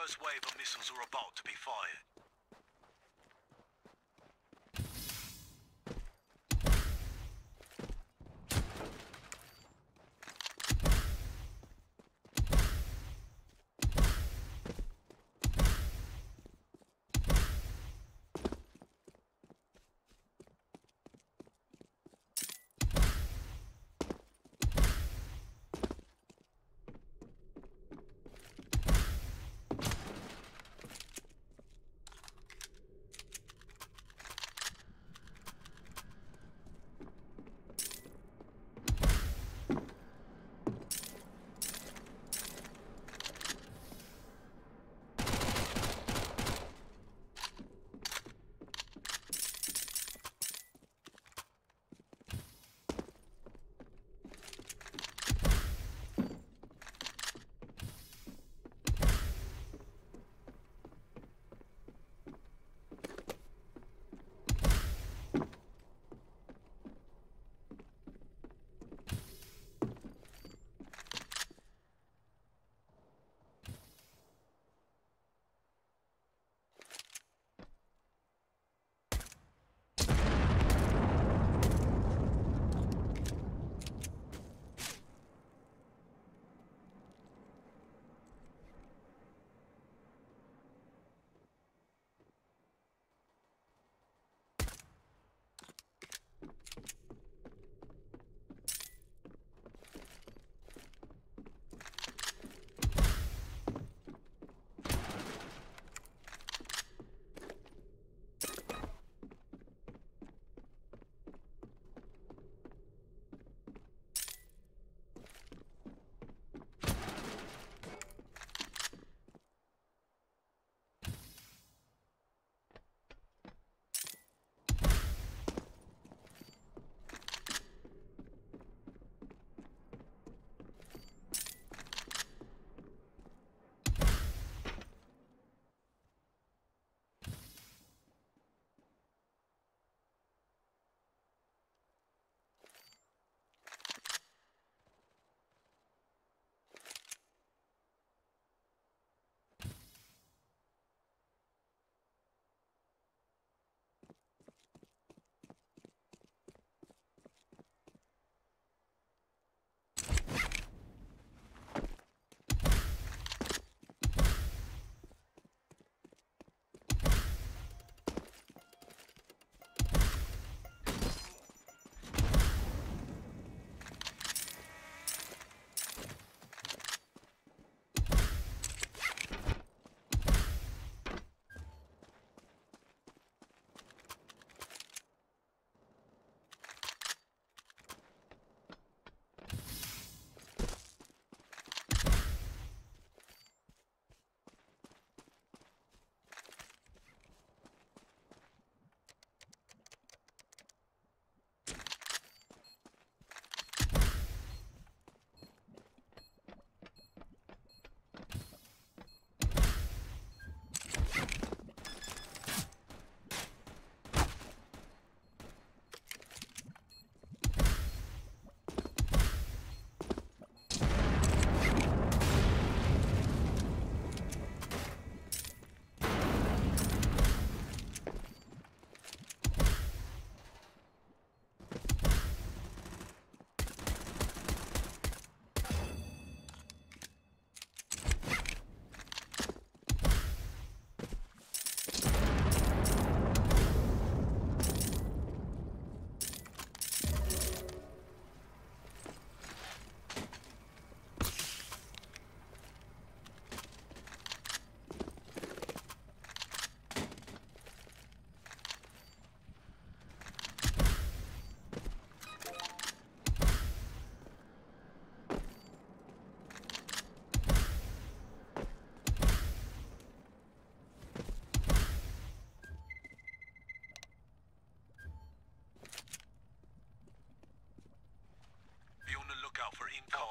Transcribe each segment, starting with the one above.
first wave of missiles are about to be fired.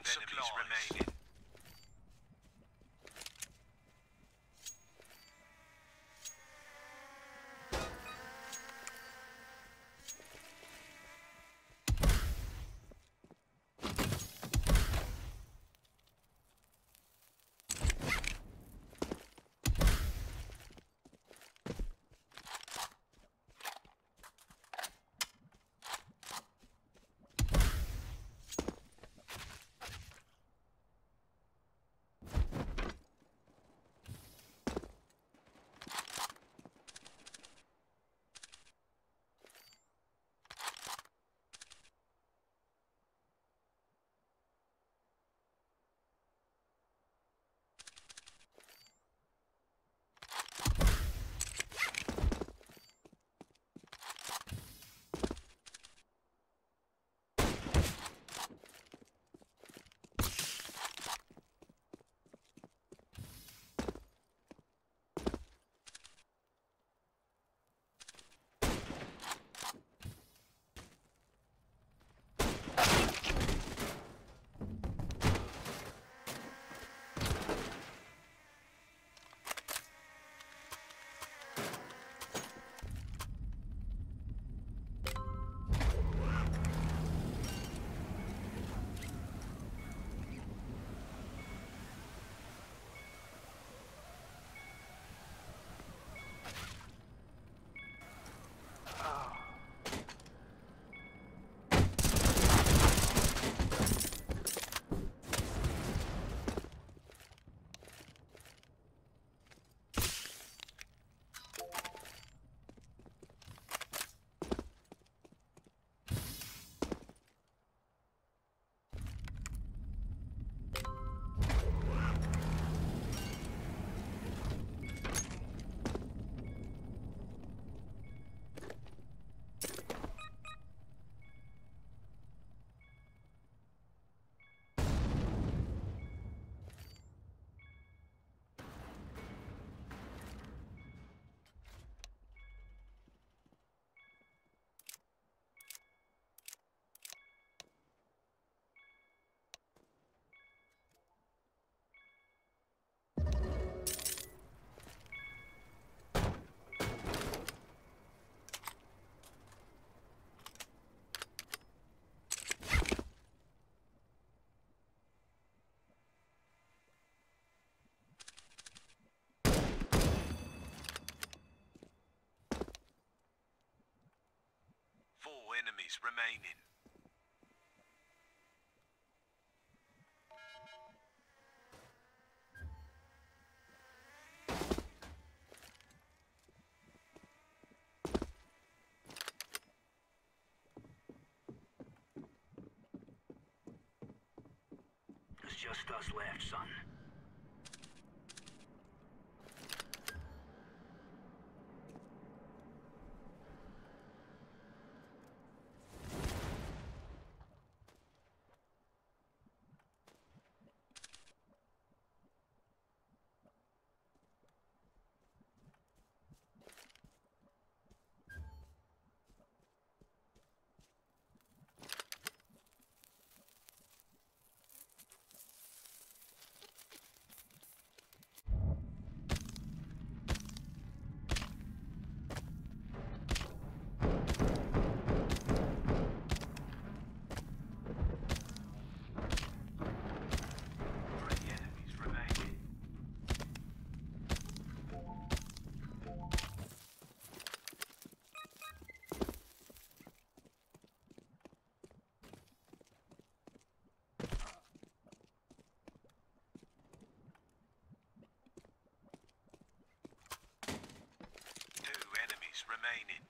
Incoming enemies remaining. Enemies remaining. There's just us left, son. Three enemies remaining. Two enemies remaining.